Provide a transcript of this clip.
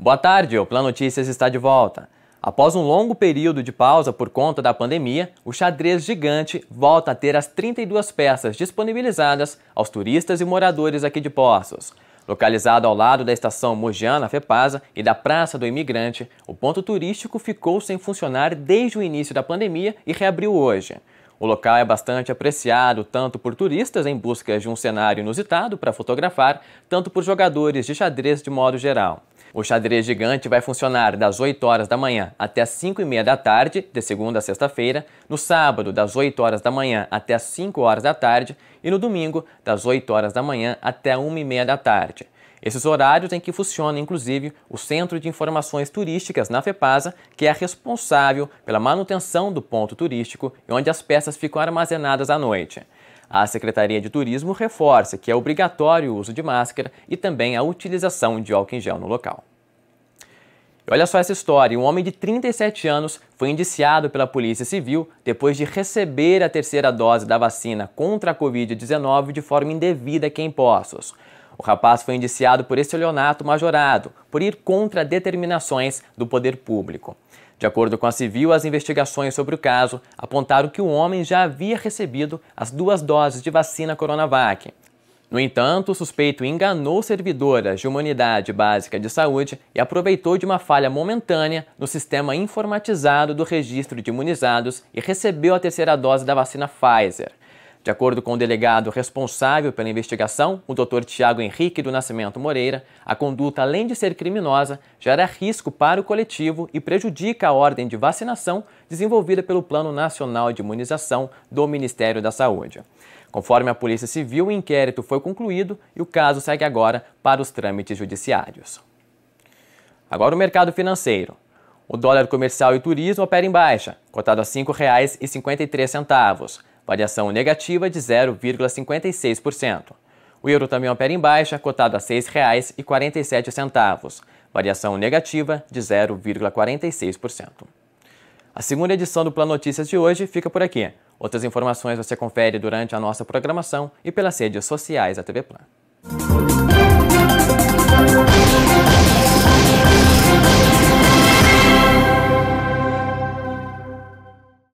Boa tarde, o Plan Notícias está de volta. Após um longo período de pausa por conta da pandemia, o xadrez gigante volta a ter as 32 peças disponibilizadas aos turistas e moradores aqui de Poços. Localizado ao lado da estação Mogiana Fepasa e da Praça do Imigrante, o ponto turístico ficou sem funcionar desde o início da pandemia e reabriu hoje. O local é bastante apreciado tanto por turistas em busca de um cenário inusitado para fotografar, tanto por jogadores de xadrez de modo geral. O xadrez gigante vai funcionar das 8 horas da manhã até as 5 e meia da tarde, de segunda a sexta-feira, no sábado, das 8 horas da manhã até as 5 horas da tarde e no domingo, das 8 horas da manhã até 1 e meia da tarde. Esses horários em que funciona, inclusive, o Centro de Informações Turísticas na FEPASA, que é responsável pela manutenção do ponto turístico e onde as peças ficam armazenadas à noite. A Secretaria de Turismo reforça que é obrigatório o uso de máscara e também a utilização de álcool em gel no local. E olha só essa história: um homem de 37 anos foi indiciado pela Polícia Civil depois de receber a terceira dose da vacina contra a Covid-19 de forma indevida aqui em Poços. O rapaz foi indiciado por estelionato majorado, por ir contra determinações do poder público. De acordo com a Civil, as investigações sobre o caso apontaram que o homem já havia recebido as duas doses de vacina Coronavac. No entanto, o suspeito enganou servidoras de uma unidade básica de saúde e aproveitou de uma falha momentânea no sistema informatizado do registro de imunizados e recebeu a terceira dose da vacina Pfizer. De acordo com o delegado responsável pela investigação, o Dr. Tiago Henrique do Nascimento Moreira, a conduta, além de ser criminosa, gera risco para o coletivo e prejudica a ordem de vacinação desenvolvida pelo Plano Nacional de Imunização do Ministério da Saúde. Conforme a Polícia Civil, o inquérito foi concluído e o caso segue agora para os trâmites judiciários. Agora o mercado financeiro. O dólar comercial e turismo opera em baixa, cotado a R$ 5,53 variação negativa de 0,56%. O euro também opera em baixa, cotado a R$ 6,47, variação negativa de 0,46%. A segunda edição do Plano Notícias de hoje fica por aqui. Outras informações você confere durante a nossa programação e pelas redes sociais da TV Plan.